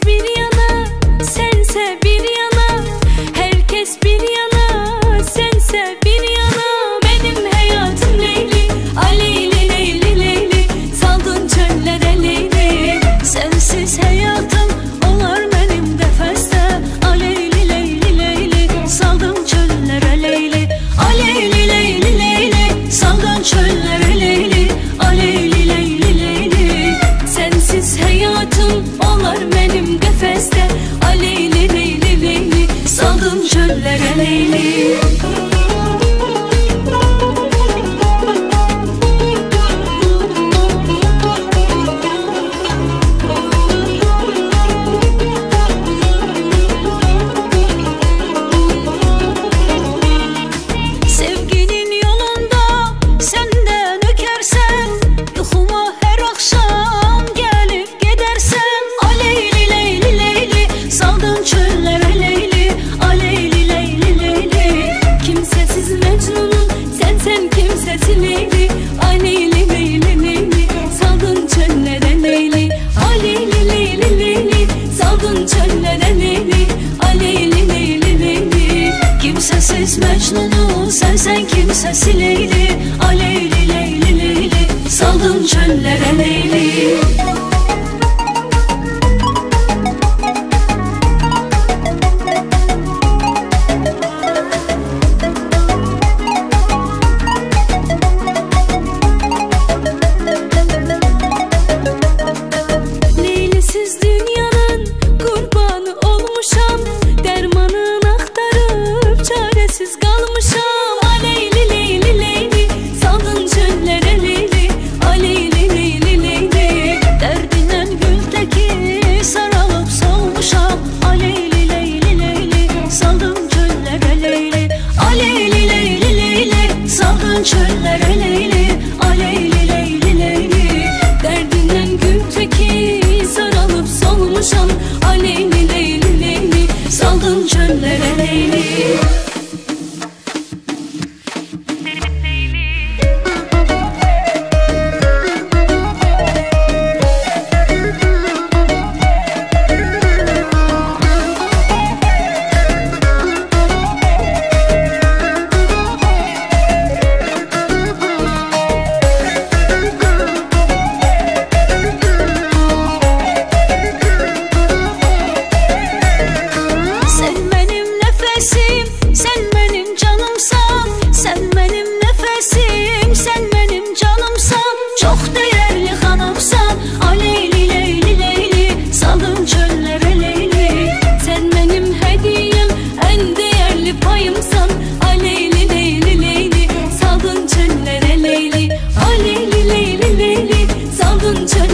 spirit biz Mecnun'u sevsen kimsesi Leyli Aleyli Leyli Leyli. Saldın çöllere Leyli Leylisiz dünya Baksın çöllere değdi payımsan Aleyli leyli leyli Saldın çöllere leyli. Aleyli leyli leyli Saldın çöllere